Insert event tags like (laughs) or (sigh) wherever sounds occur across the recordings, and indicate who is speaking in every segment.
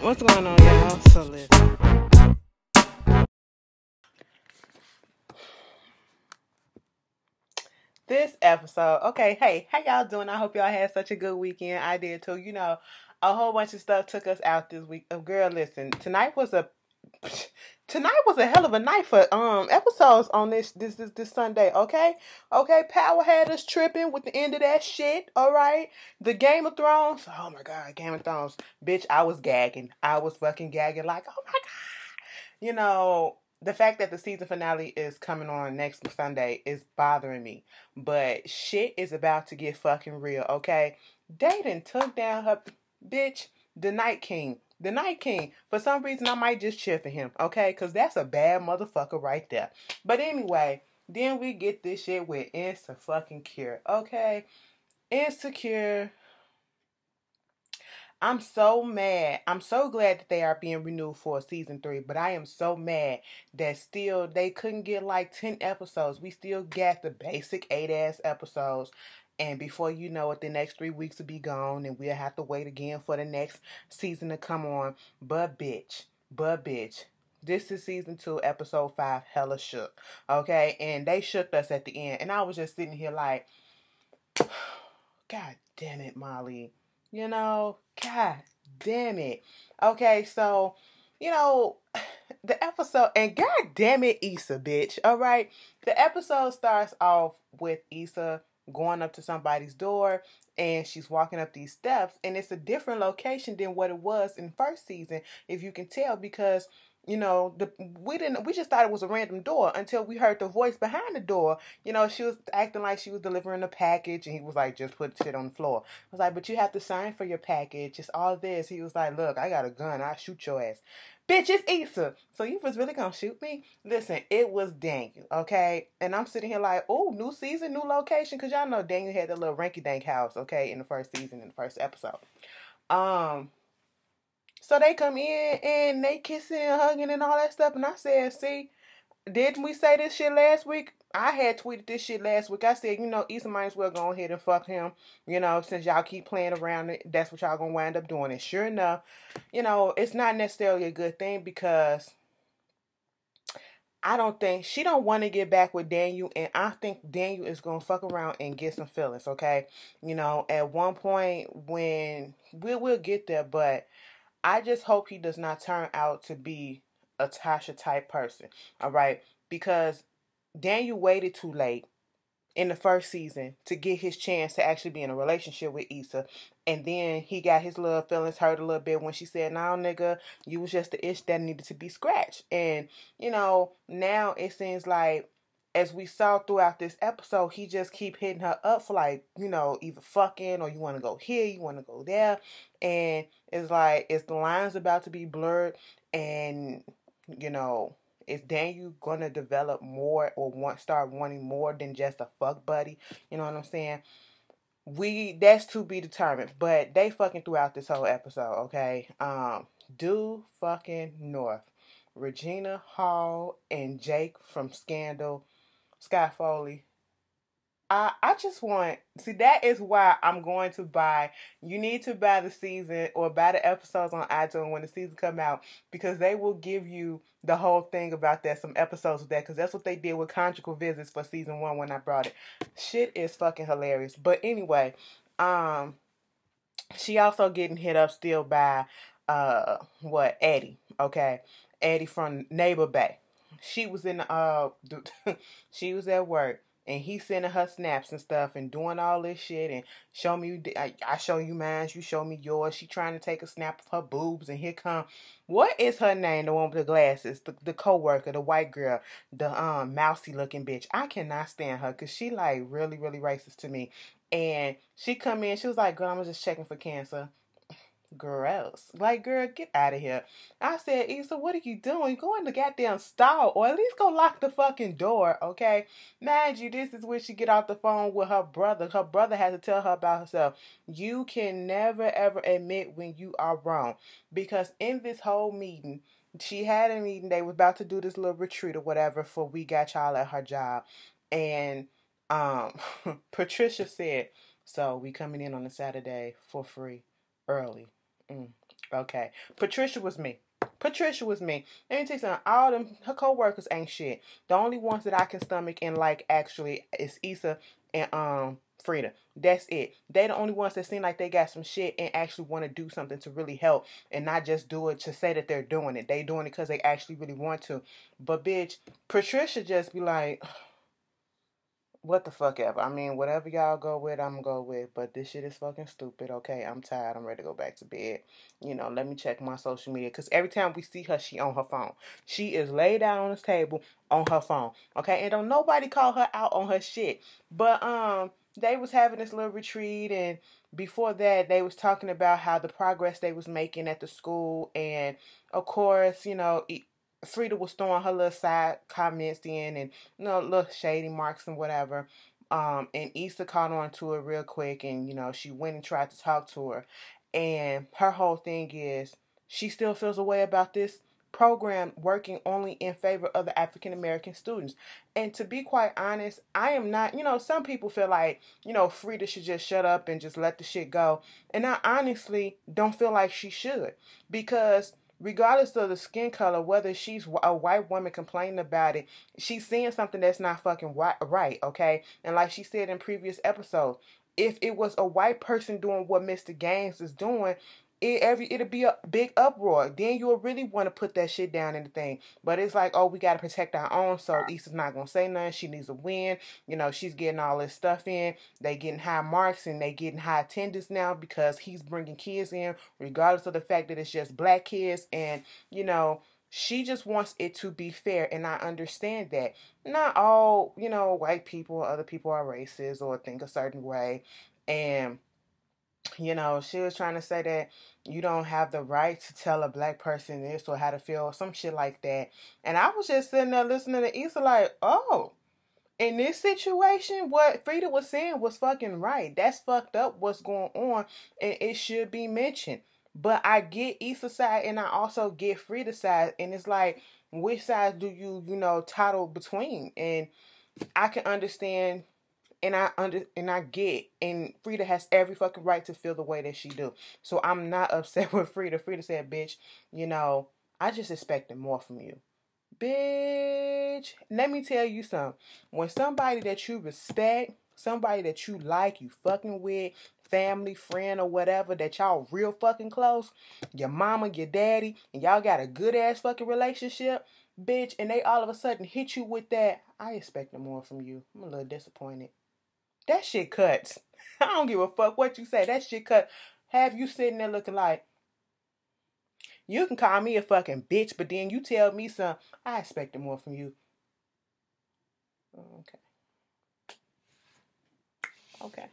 Speaker 1: What's going on, y'all? So listen. This episode, okay, hey, how y'all doing? I hope y'all had such a good weekend. I did too. You know, a whole bunch of stuff took us out this week. Oh, girl, listen, tonight was a tonight was a hell of a night for um episodes on this this this, this Sunday. Okay, okay. Power had us tripping with the end of that shit. All right, the Game of Thrones. Oh my god, Game of Thrones, bitch. I was gagging. I was fucking gagging like, oh my god. You know, the fact that the season finale is coming on next Sunday is bothering me. But shit is about to get fucking real. Okay, Dayton took down her bitch, the Night King. The Night King. For some reason, I might just cheer for him, okay? Because that's a bad motherfucker right there. But anyway, then we get this shit with Insecure, fucking Cure, okay? Insecure. I'm so mad. I'm so glad that they are being renewed for season three, but I am so mad that still they couldn't get like 10 episodes. We still got the basic eight ass episodes. And before you know it, the next three weeks will be gone, and we'll have to wait again for the next season to come on. But bitch, but bitch, this is season two, episode five, hella shook. Okay, and they shook us at the end, and I was just sitting here like, (sighs) God damn it, Molly. You know, God damn it. Okay, so you know, (sighs) the episode, and God damn it, Issa, bitch. All right, the episode starts off with Issa going up to somebody's door and she's walking up these steps and it's a different location than what it was in first season if you can tell because you know the we didn't we just thought it was a random door until we heard the voice behind the door you know she was acting like she was delivering a package and he was like just put shit on the floor i was like but you have to sign for your package it's all this he was like look i got a gun i'll shoot your ass bitch, it's Issa. So you was really gonna shoot me? Listen, it was Daniel, okay? And I'm sitting here like, oh, new season, new location, cause y'all know Daniel had the little ranky dank house, okay, in the first season, in the first episode. Um, so they come in and they kissing and hugging and all that stuff, and I said, see, didn't we say this shit last week? I had tweeted this shit last week. I said, you know, Issa might as well go ahead and fuck him. You know, since y'all keep playing around, that's what y'all gonna wind up doing. And sure enough, you know, it's not necessarily a good thing because I don't think she don't want to get back with Daniel, and I think Daniel is gonna fuck around and get some feelings. Okay, you know, at one point when we will get there, but I just hope he does not turn out to be a Tasha type person. All right, because Daniel waited too late in the first season to get his chance to actually be in a relationship with Issa. And then he got his little feelings hurt a little bit when she said, No, nigga, you was just the itch that needed to be scratched. And, you know, now it seems like as we saw throughout this episode, he just keep hitting her up for like, you know, either fucking or you want to go here, you want to go there. And it's like, it's the lines about to be blurred and, you know, is Daniel gonna develop more or want start wanting more than just a fuck buddy? You know what I'm saying? We that's to be determined. But they fucking throughout this whole episode, okay? Um, Due fucking North. Regina Hall and Jake from Scandal, Scott Foley, I I just want see that is why I'm going to buy. You need to buy the season or buy the episodes on iTunes when the season come out because they will give you the whole thing about that. Some episodes of that because that's what they did with conjugal visits for season one when I brought it. Shit is fucking hilarious. But anyway, um, she also getting hit up still by uh what Eddie. Okay, Eddie from Neighbor Bay. She was in uh (laughs) she was at work and he sending her snaps and stuff and doing all this shit and show me I, I show you mine, you show me yours. She trying to take a snap of her boobs and here come what is her name? The one with the glasses, the the coworker, the white girl, the um mousy looking bitch. I cannot stand her because she like really really racist to me. And she come in, she was like, "Girl, I'm just checking for cancer." Gross. Like, girl, get out of here. I said, Issa, what are you doing? Go in the goddamn stall or at least go lock the fucking door, okay? Mind you, this is when she get off the phone with her brother. Her brother had to tell her about herself. You can never ever admit when you are wrong. Because in this whole meeting, she had a meeting. They was about to do this little retreat or whatever for We Got Y'all at her job. And um (laughs) Patricia said, so we coming in on a Saturday for free, early. Mm. Okay. Patricia was me. Patricia was me. Let me tell you something. All them her co-workers ain't shit. The only ones that I can stomach and like actually is Issa and um Frieda. That's it. They the only ones that seem like they got some shit and actually want to do something to really help and not just do it to say that they're doing it. They doing it because they actually really want to. But bitch, Patricia just be like what the fuck ever. I mean, whatever y'all go with, I'm go with. But this shit is fucking stupid. Okay, I'm tired. I'm ready to go back to bed. You know, let me check my social media because every time we see her, she on her phone. She is laid out on this table on her phone. Okay, and don't nobody call her out on her shit. But um, they was having this little retreat and before that they was talking about how the progress they was making at the school and of course you know Frieda was throwing her little side comments in and you know little shady marks and whatever. Um, and Issa caught on to it real quick, and you know she went and tried to talk to her, and her whole thing is she still feels a way about this program working only in favor of the African American students. And to be quite honest, I am not, you know, some people feel like, you know, Frieda should just shut up and just let the shit go. And I honestly don't feel like she should because regardless of the skin color, whether she's a white woman complaining about it, she's seeing something that's not fucking right, okay? And like she said in previous episodes, if it was a white person doing what Mr. Gaines is doing, it every it'll be a big uproar. Then you'll really want to put that shit down in the thing. But it's like, oh, we gotta protect our own. So Issa's not gonna say nothing. She needs a win. You know, she's getting all this stuff in. They getting high marks and they getting high attendance now because he's bringing kids in, regardless of the fact that it's just black kids. And you know, she just wants it to be fair, and I understand that. Not all, you know, white people, other people are racist or think a certain way, and you know, she was trying to say that you don't have the right to tell a black person this or how to feel or some shit like that. And I was just sitting there listening to Issa like, oh, in this situation, what Frieda was saying was fucking right. That's fucked up what's going on and it should be mentioned. But I get Issa's side and I also get Frieda's side. And it's like, which side do you, you know, title between? And I can understand and I under and I get and Frieda has every fucking right to feel the way that she do. So I'm not (laughs) upset with Frieda. Frieda said, "Bitch, you know, I just expected more from you." Bitch, let me tell you something. When somebody that you respect, somebody that you like, you fucking with, family, friend, or whatever, that y'all real fucking close, your mama, your daddy, and y'all got a good ass fucking relationship, bitch, and they all of a sudden hit you with that, I expected more from you. I'm a little disappointed. That shit cuts. (laughs) I don't give a fuck what you say. That shit cut. Have you sitting there looking like you can call me a fucking bitch, but then you tell me some. I expected more from you. Okay. Okay.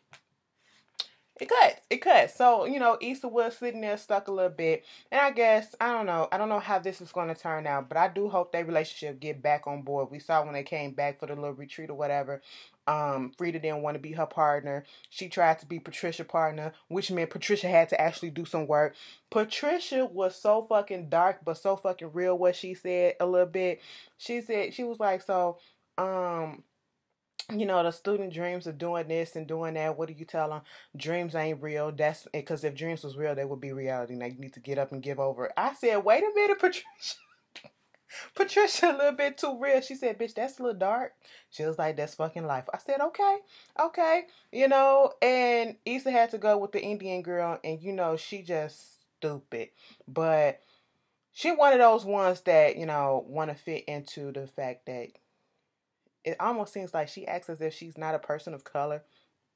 Speaker 1: It cuts. It cuts. So, you know, Issa was sitting there stuck a little bit. And I guess, I don't know. I don't know how this is going to turn out. But I do hope their relationship get back on board. We saw when they came back for the little retreat or whatever. Um, Frieda didn't want to be her partner. She tried to be Patricia's partner, which meant Patricia had to actually do some work. Patricia was so fucking dark, but so fucking real what she said a little bit. She said, she was like, so, um, you know, the student dreams of doing this and doing that. What do you tell them? Dreams ain't real. That's eh, because if dreams was real, they would be reality. and They need to get up and give over. I said, wait a minute, (laughs) Patricia. Patricia a little bit too real. She said, bitch, that's a little dark. She was like, that's fucking life. I said, okay, okay. You know, and Issa had to go with the Indian girl, and you know, she just stupid. But she one of those ones that, you know, want to fit into the fact that it almost seems like she acts as if she's not a person of color.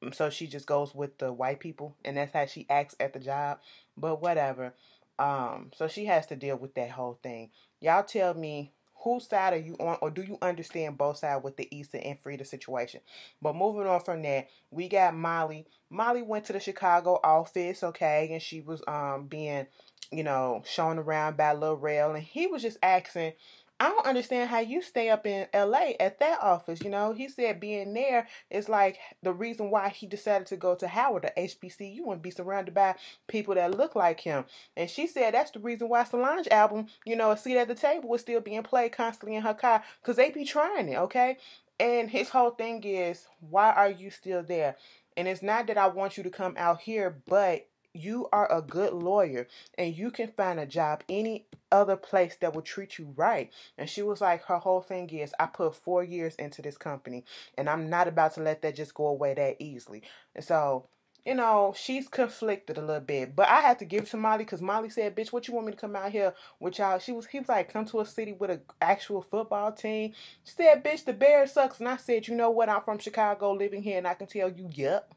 Speaker 1: Mm, so she just goes with the white people and that's how she acts at the job. But whatever. Um, so she has to deal with that whole thing. Y'all tell me whose side are you on or do you understand both sides with the Issa and Frieda situation? But moving on from that, we got Molly. Molly went to the Chicago office, okay, and she was um being, you know, shown around by Lil Rel and he was just asking I don't understand how you stay up in LA at that office. You know, he said being there is like the reason why he decided to go to Howard or HBCU and be surrounded by people that look like him. And she said that's the reason why Solange album, you know, a seat at the table was still being played constantly in her car because they be trying it, okay? And his whole thing is, why are you still there? And it's not that I want you to come out here, but you are a good lawyer and you can find a job any other place that will treat you right. And she was like, her whole thing is, I put four years into this company and I'm not about to let that just go away that easily. And so, you know, she's conflicted a little bit. But I had to give it to Molly because Molly said, bitch, what you want me to come out here with y'all? She was, he was like, come to a city with an actual football team. She said, bitch, the Bears sucks. And I said, you know what? I'm from Chicago living here and I can tell you, yep.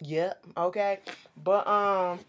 Speaker 1: Yep. Okay. But um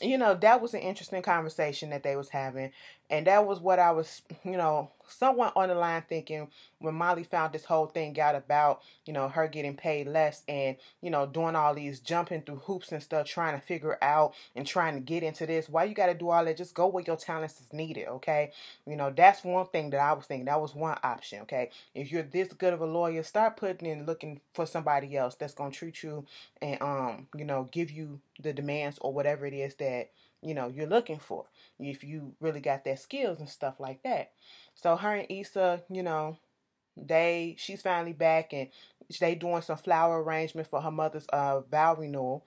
Speaker 1: you know that was an interesting conversation that they was having and that was what i was you know someone on the line thinking when molly found this whole thing out about you know her getting paid less and you know doing all these jumping through hoops and stuff trying to figure out and trying to get into this why you got to do all that? Just go where your talents is needed okay? You know that's one thing that i was thinking. That was one option okay? If you're this good of a lawyer start putting in looking for somebody else that's going to treat you and um you know give you the demands or whatever it is that you know you're looking for if you really got that skills and stuff like that so her and Issa, you know, they she's finally back and they doing some flower arrangement for her mother's uh vow renewal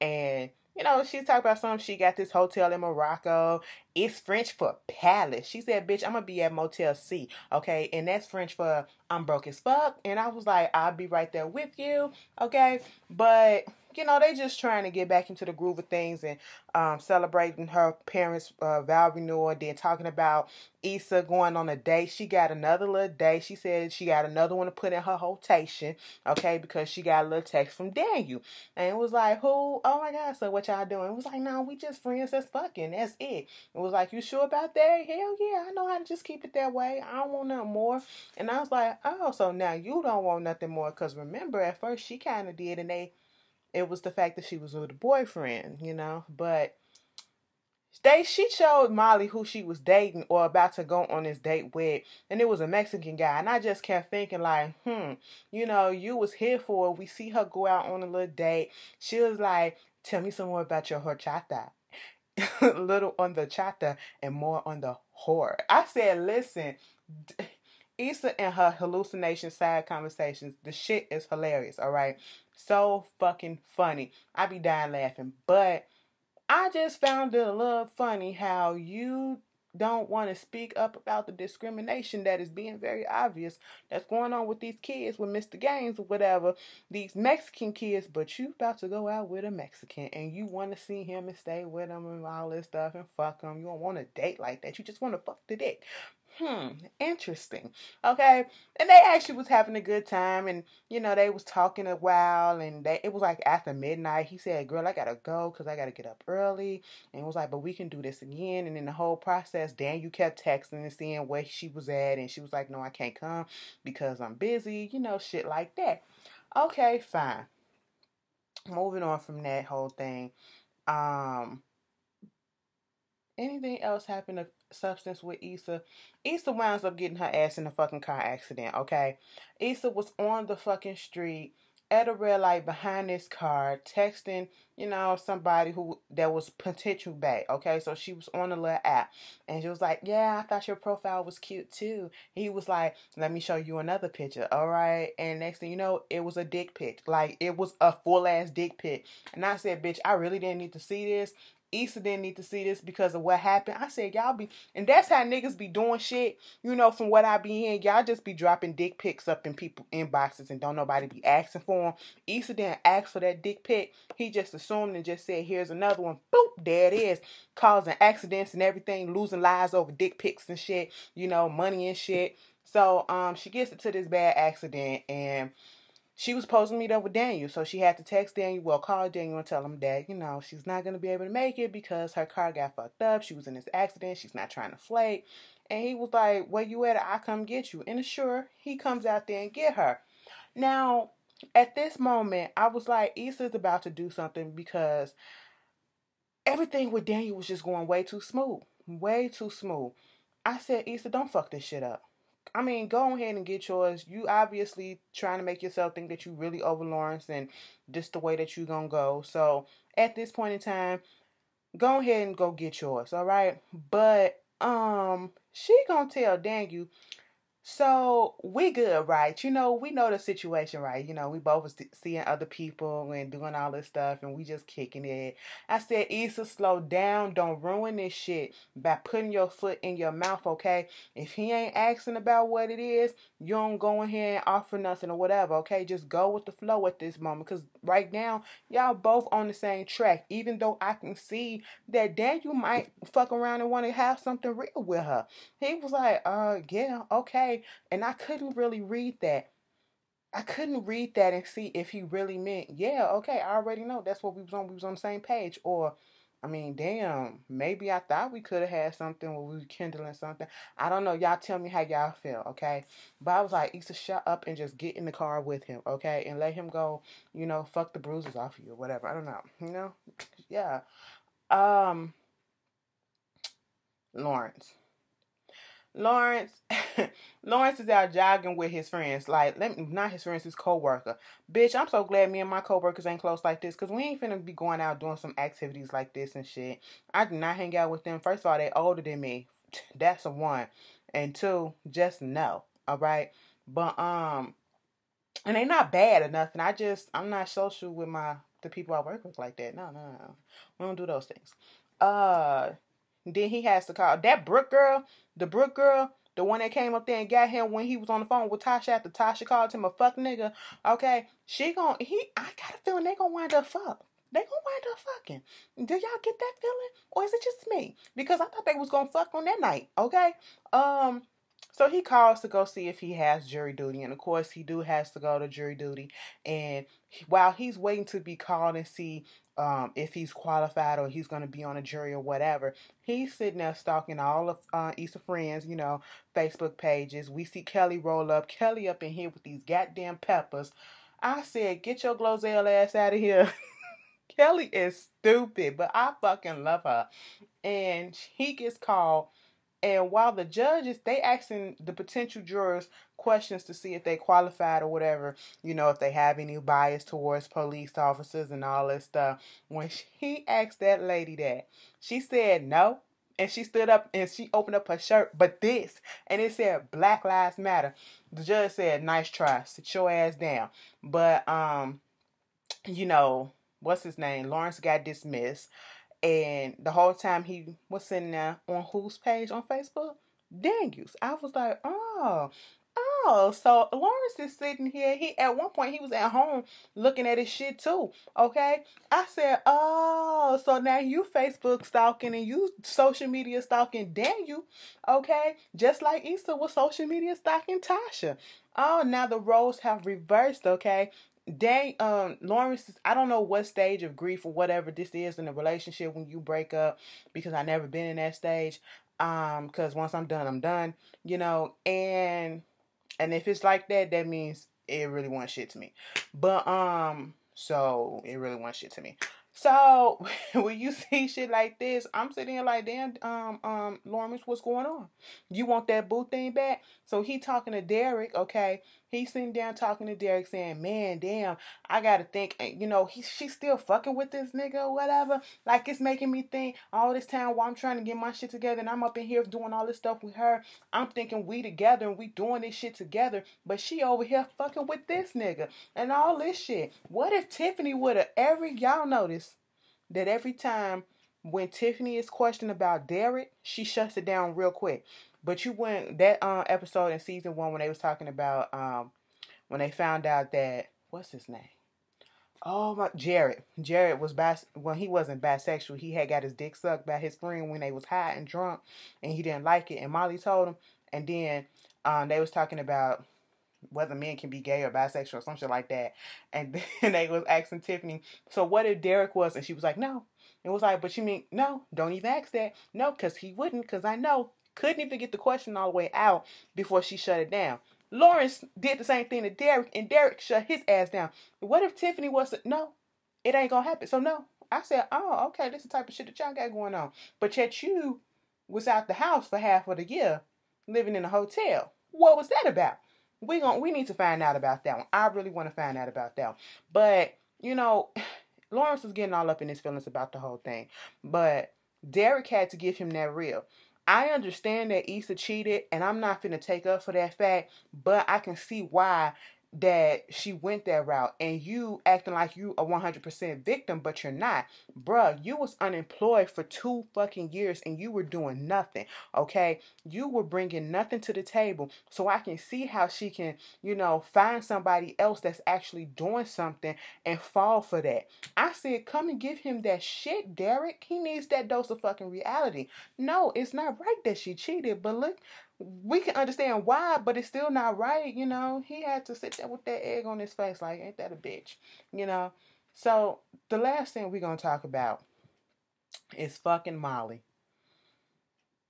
Speaker 1: and you know, she talked about something. She got this hotel in Morocco. It's French for palace. She said, bitch, I'm going to be at Motel C. Okay. And that's French for I'm broke as fuck. And I was like, I'll be right there with you. Okay. But you know, they just trying to get back into the groove of things and um, celebrating her parents' uh, vow renewal. Then talking about Issa going on a date. She got another little date. She said she got another one to put in her rotation, okay, because she got a little text from Daniel. And it was like, who? Oh my God, so what y'all doing? It was like, no, we just friends that's fucking. That's it. It was like, you sure about that? Hell yeah, I know how to just keep it that way. I don't want nothing more. And I was like, oh, so now you don't want nothing more. Because remember, at first she kind of did, and they it was the fact that she was with a boyfriend, you know. But they she showed Molly who she was dating or about to go on this date with, and it was a Mexican guy. And I just kept thinking like, hmm, you know, you was here for. We see her go out on a little date. She was like, tell me some more about your horchata. (laughs) little on the chata and more on the whore. I said, listen. Issa and her hallucination side conversations, the shit is hilarious, all right? So fucking funny. I be dying laughing. But I just found it a little funny how you don't want to speak up about the discrimination that is being very obvious that's going on with these kids with Mr. Gaines or whatever, these Mexican kids, but you about to go out with a Mexican and you want to see him and stay with him and all this stuff and fuck him. You don't want to date like that. You just want to fuck the dick hmm, interesting. Okay. And they actually was having a good time and, you know, they was talking a while and they, it was like after midnight. He said, girl, I got to go because I got to get up early. And it was like, but we can do this again. And in the whole process, Dan, you kept texting and seeing where she was at. And she was like, no, I can't come because I'm busy, you know, shit like that. Okay, fine. Moving on from that whole thing. Um, anything else happen to substance with Issa? Issa winds up getting her ass in a fucking car accident, okay? Issa was on the fucking street at a red light behind this car, texting, you know, somebody who that was potential bait. Okay, so she was on a little app, and she was like, "Yeah, I thought your profile was cute too." He was like, "Let me show you another picture." All right, and next thing you know, it was a dick pic. Like it was a full ass dick pic, and I said, "Bitch, I really didn't need to see this." Issa didn't need to see this because of what happened. I said, y'all be, and that's how niggas be doing shit. You know, from what I be hearing, y'all just be dropping dick pics up in people inboxes and don't nobody be asking for them. Issa didn't ask for that dick pic. He just assumed and just said, here's another one. Boop, there it is. Causing accidents and everything, losing lives over dick pics and shit, you know, money and shit. So, um, she gets into this bad accident and she was to meet up with Daniel, so she had to text Daniel, well, call Daniel and tell him that, you know, she's not going to be able to make it because her car got fucked up. She was in this accident. She's not trying to flake. And he was like, where you at? I come get you. And sure, he comes out there and get her. Now, at this moment, I was like, Issa's about to do something because everything with Daniel was just going way too smooth. Way too smooth. I said, Issa, don't fuck this shit up. I mean, go ahead and get yours. You obviously trying to make yourself think that you really over Lawrence and just the way that you gonna go. So at this point in time, go ahead and go get yours, all right? But um, she gonna tell Daniel, So we good, right? You know, we know the situation, right? You know, we both was seeing other people and doing all this stuff, and we just kicking it. I said, Issa, slow down. Don't ruin this shit by putting your foot in your mouth, okay? If he ain't asking about what it is, you don't go in here and offer nothing or whatever, okay? Just go with the flow at this moment, cause right now y'all both on the same track. Even though I can see that Daniel might fuck around and want to have something real with her. He was like, uh, yeah, okay and I couldn't really read that. I couldn't read that and see if he really meant, yeah, okay, I already know that's what we was on. We was on the same page. Or, I mean, damn, maybe I thought we could have had something where we were kindling something. I don't know. Y'all tell me how y'all feel, okay? But I was like, Issa, shut up and just get in the car with him, okay? And let him go, you know, fuck the bruises off of you or whatever. I don't know. You know? (sniffs) Yeah. Um Lawrence. Lawrence, (laughs) Lawrence is out jogging with his friends. Like, let me, not his friends, his co-worker. Bitch, I'm so glad me and my co-workers ain't close like this, cause we ain't finna be going out doing some activities like this and shit. I do not hang out with them. First of all, they older than me. (tsk) That's a one, and two, just no. All right, but um, and they not bad or nothing. I just I'm not social with my the people I work with like that. No, no, no. We don't do those things. Uh, then he has to call that Brooke girl, the Brooke girl, the one that came up there and got him when he was on the phone with Tasha after Tasha called him a fuck nigga. Okay, she gon' he. I got a feeling they gonna wind up fuck. They gonna wind up fucking. Do y'all get that feeling, or is it just me? Because I thought they was gonna fuck on that night. Okay, um. So he calls to go see if he has jury duty, and of course he do has to go to jury duty. And while he's waiting to be called and see um, if he's qualified or he's going to be on a jury or whatever. He's sitting there stalking all of uh, Issa Friends, you know, Facebook pages. We see Kelli roll up. Kelli up in here with these goddamn peppers. I said, get your GloZell ass out of here. (laughs) Kelli is stupid, but I fucking love her. And he gets called and while the judges, they asking the potential jurors questions to see if they qualified or whatever, you know, if they have any bias towards police officers and all that stuff. When she asked that lady that, she said no. And she stood up and she opened up her shirt, but this, and it said Black Lives Matter. The judge said, "Nice try, sit your ass down." But um, you know, what's his name? Lawrence got dismissed. And the whole time he was sitting there on whose page on Facebook? Daniels. I was like, oh, oh. So Lawrence is sitting here. He at one point he was at home looking at his shit too. Okay. I said, oh, so now you Facebook stalking and you social media stalking Daniel. Okay. Just like Issa was social media stalking Tasha. Oh, now the roles have reversed, okay? Dang, um, Lawrence I don't know what stage of grief or whatever this is in a relationship when you break up because I never been in that stage. Um, because once I'm done, I'm done, you know, and, and if it's like that, that means it really wants shit to me. But, um, so it really wants shit to me. So (laughs) when you see shit like this, I'm sitting here like, damn, um, um, Lawrence, what's going on? You want that boo thing back? So he talking to Derek, okay? He's sitting down talking to Derek, saying, "Man, damn, I gotta think. Eh, you know, he she's still fucking with this nigga or whatever. Like it's making me think all this time while I'm trying to get my shit together, and I'm up in here doing all this stuff with her. I'm thinking we together and we doing this shit together, but she over here fucking with this nigga and all this shit. What if Tiffany would have every y'all notice that every time." When Tiffany is questioned about Derek, she shuts it down real quick. But you went that uh, episode in season one when they was talking about um, when they found out that what's his name? Oh my, Jared. Jared was bas when he wasn't bisexual. He had got his dick sucked by his friend when they was high and drunk, and he didn't like it. And Molly told him. And then um, they was talking about whether men can be gay or bisexual or some shit like that. And (laughs) then they was asking Tiffany, so what if Derek was? And she was like, no. It was like, but you mean no? Don't even ask that. No, because he wouldn't. Because I know couldn't even get the question all the way out before she shut it down. Lawrence did the same thing to Derek, and Derek shut his ass down. What if Tiffany was to, no? It ain't gonna happen. So no. I said, oh, okay, this is the type of shit that y'all got going on. But yet you was out the house for half of the year, living in a hotel. What was that about? We going we need to find out about that one. I really want to find out about that one. But you know, (sighs) Lawrence was getting all up in his feelings about the whole thing. But Derek had to give him that real. I understand that Issa cheated, and I'm not finna take up for that fact, but I can see why that she went that route and you acting like you a 100% victim but you're not. Bruh you was unemployed for two fucking years and you were doing nothing okay? You were bringing nothing to the table so i can see how she can you know find somebody else that's actually doing something and fall for that. I said come and give him that shit derek. He needs that dose of fucking reality. No it's not right that she cheated but look we can understand why, but it's still not right, you know. He had to sit there with that egg on his face, like, ain't that a bitch, you know? So, the last thing we're gonna talk about is fucking Molly.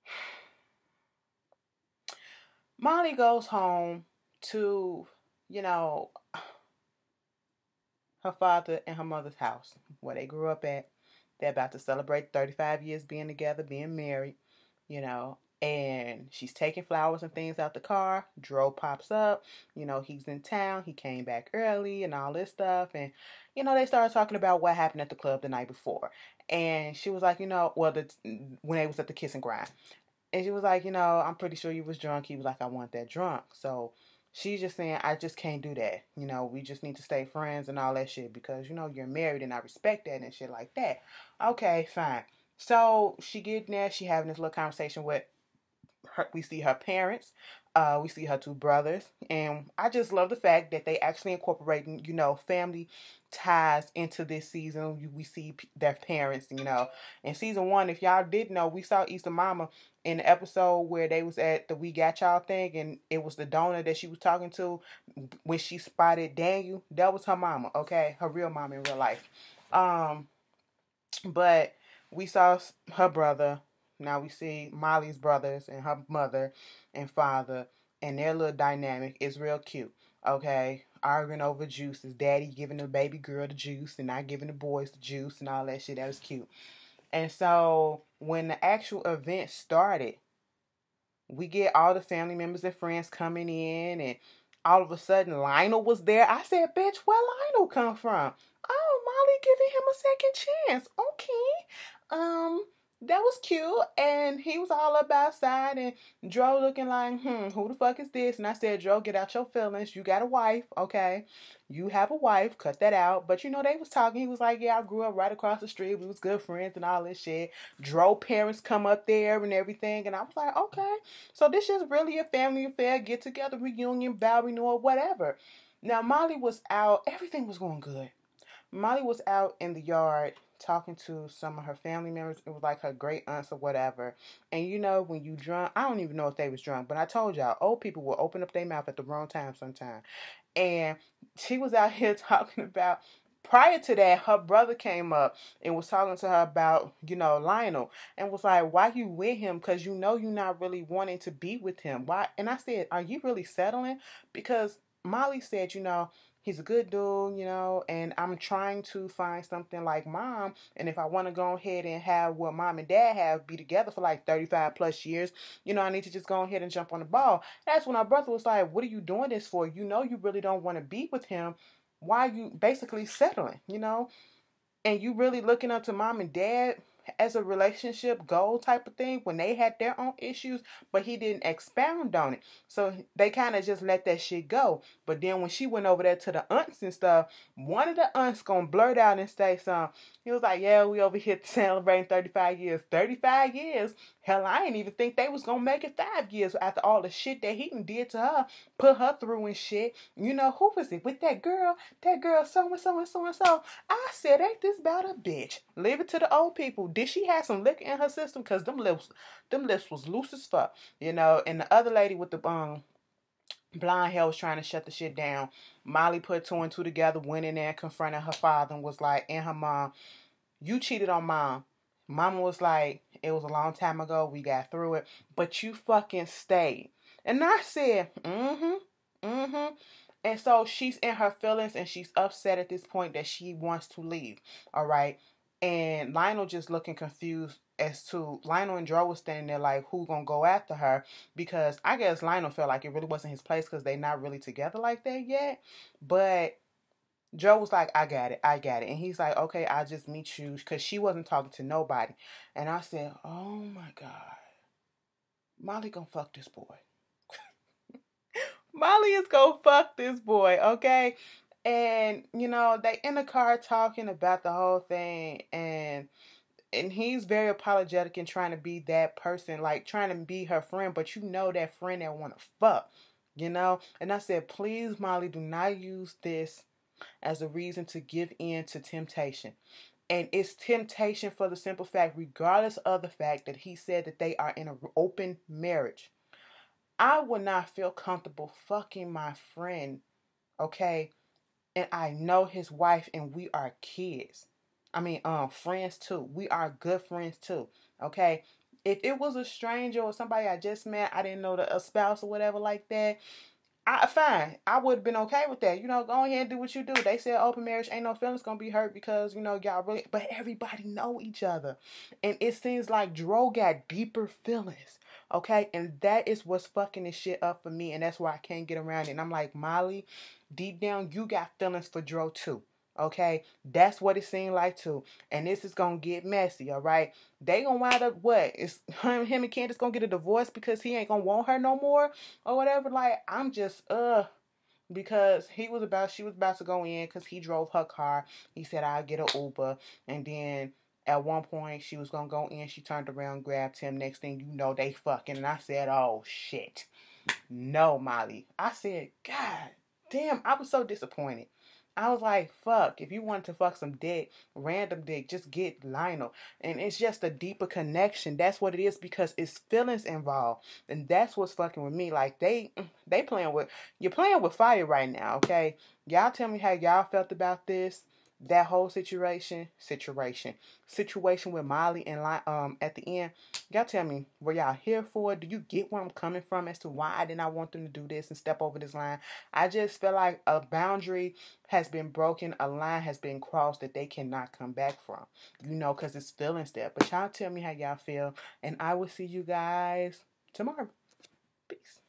Speaker 1: (sighs) Molly goes home to, you know, her father and her mother's house where they grew up at. They're about to celebrate 35 years being together, being married, you know and she's taking flowers and things out the car. Dro pops up, you know, he's in town, he came back early and all this stuff. And, you know, they started talking about what happened at the club the night before. And she was like, you know, well, the, when they was at the kiss and grind. And she was like, you know, I'm pretty sure you was drunk. He was like, I want that drunk. So she's just saying, I just can't do that. You know, we just need to stay friends and all that shit because, you know, you're married and I respect that and shit like that. Okay, fine. So she getting there, she having this little conversation with her, we see her parents, uh, we see her two brothers, and I just love the fact that they actually incorporating, you know, family ties into this season. We see their parents, you know. In season one, if y'all did know, we saw Issa Mama in the episode where they was at the We Got Y'all thing, and it was the donor that she was talking to when she spotted Daniel. That was her mama, okay, her real mom in real life. Um, but we saw her brother now we see Molly's brothers and her mother and father and their little dynamic is real cute. Okay, arguing over juices. Daddy giving the baby girl the juice and not giving the boys the juice and all that shit. That was cute. And so when the actual event started, we get all the family members and friends coming in and all of a sudden Lionel was there. I said, bitch, where Lionel come from? Oh, Molly giving him a second chance. Okay. Um, that was cute. And he was all up outside and Dro looking like, hmm, who the fuck is this? And I said, Dro, get out your feelings. You got a wife, okay? You have a wife, cut that out. But you know, they was talking. He was like, Yeah, I grew up right across the street. We was good friends and all this shit. Dro parents come up there and everything. And I was like, Okay. So this is really a family affair, get together, reunion, bow renewal, whatever. Now Molly was out, everything was going good. Molly was out in the yard talking to some of her family members. It was like her great aunts or whatever. And you know, when you drunk, I don't even know if they was drunk, but I told y'all, old people will open up their mouth at the wrong time sometime. And she was out (laughs) here talking about prior to that, her brother came up and was talking to her about, you know, Lionel and was like, why you with him? Because you know you're not really wanting to be with him. Why? And I said, are you really settling? Because Molly said, you know, he's a good dude, you know, and I'm trying to find something like mom. And if I want to go ahead and have what mom and dad have be together for like 35 plus years, you know, I need to just go ahead and jump on the ball. That's when our brother was like, What are you doing this for? You know, you really don't want to be with him. Why you basically settling, you know? And you really looking up to mom and dad as a relationship goal type of thing when they had their own issues, but he didn't expound on it. So they kind of just let that shit go. But then when she went over there to the aunts and stuff, one of the aunts gonna blurt out and say something. He was like, Yeah, we over here (laughs) celebrating 35 years. 35 years? Hell, I didn't even think they was gonna make it five years after all the shit that he did to her, put her through and shit. You know, who was it? With that girl, that girl, so and so and so and so. I said, Ain't this about a bitch? Leave it to the old people. Did she have some liquor in her system? Cause them lips, them lips was loose as fuck. You know, and the other lady with the um blonde hair was trying to shut the shit down. Molly put two and two together, went in there confronted her father and was like, and her mom, you cheated on mom. Mama was like, it was a long time ago. We got through it, but you fucking stayed. And I said, mm-hmm, mm-hmm. And so she's in her feelings and she's upset at this point that she wants to leave. All right. And Lionel just looking confused as to Lionel and Dro was standing there like who gonna go after her because I guess Lionel felt like it really wasn't his place because they not really together like that yet. But Dro was like, I got it, I got it. And he's like, okay, I'll just meet you because she wasn't talking to nobody. And I said, oh my God. Molly gonna fuck this boy. (laughs) Molly is gonna fuck this boy, okay? And you know, they in the car talking about the whole thing and and he's very apologetic and trying to be that person, like trying to be her friend, but you know that friend that wanna fuck, you know? And I said, please, Molly, do not use this as a reason to give in to temptation. And it's temptation for the simple fact, regardless of the fact that he said that they are in an open marriage. I would not feel comfortable fucking my friend, okay? And I know his wife and we are kids. I mean, um, friends too. We are good friends too, okay? If it was a stranger or somebody I just met, I didn't know the a spouse or whatever like that, I fine. I would have been okay with that. You know, go ahead and do what you do. They said open marriage ain't no feelings gonna be hurt because you know y'all really. But everybody know each other, and it seems like Dro got deeper feelings. Okay, and that is what's fucking this shit up for me, and that's why I can't get around it. And I'm like Molly, deep down you got feelings for Dro too. Okay, that's what it seemed like too. And this is gonna get messy, all right? They gonna wind up what? Is (laughs) him, him and Candace gonna get a divorce because he ain't gonna want her no more or whatever? Like, I'm just uh because he was about she was about to go in because he drove her car. He said I'll get an Uber, and then at one point she was gonna go in. She turned around, grabbed him. Next thing you know, they fucking. And I said, oh shit, no, Molly. I said, God damn, I was so disappointed. I was like, fuck, if you want to fuck some dick, random dick, just get Lionel. And it's just a deeper connection. That's what it is because it's feelings involved. And that's what's fucking with me. Like they mm, they playing with you're playing with fire right now, okay? Y'all tell me how y'all felt about this that whole situation, situation, situation with Molly and um at the end, y'all tell me, were y'all here for? Do you get where I'm coming from as to why I did not want them to do this and step over this line? I just feel like a boundary has been broken, a line has been crossed that they cannot come back from. You know, because it's feelings there. But y'all tell me how y'all feel, and I will see you guys tomorrow. Peace.